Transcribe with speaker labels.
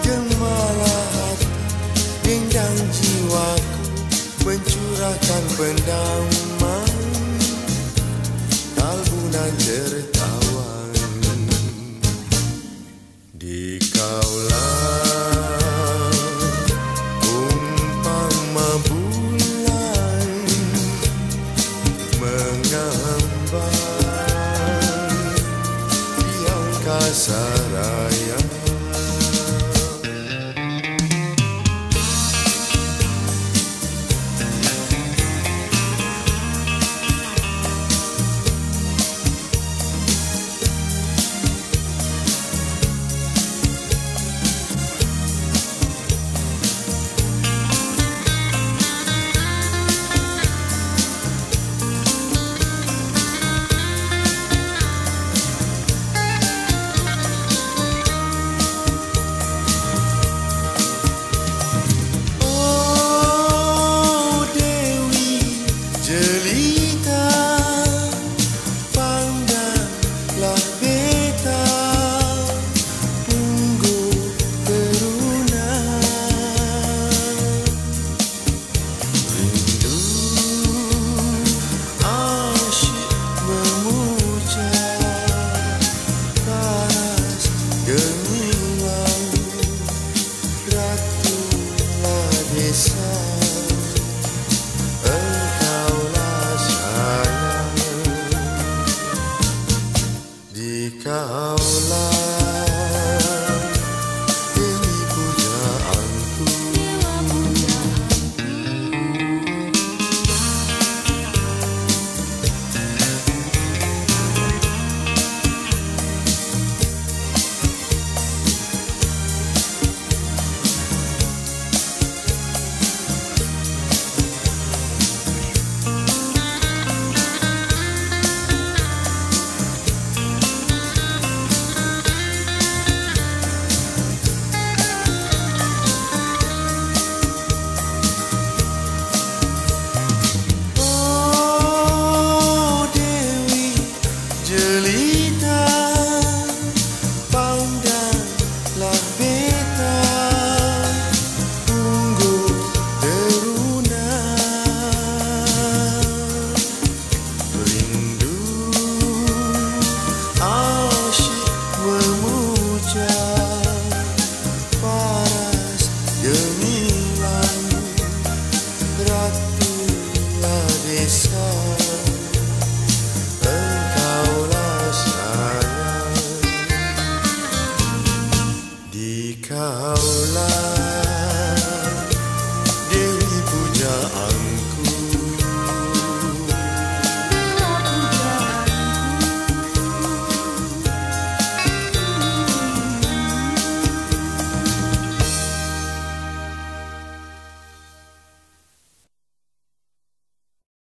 Speaker 1: Gemalah hati Gendang jiwaku Mencurahkan pendaman Kalbunan tertawan Saraya love.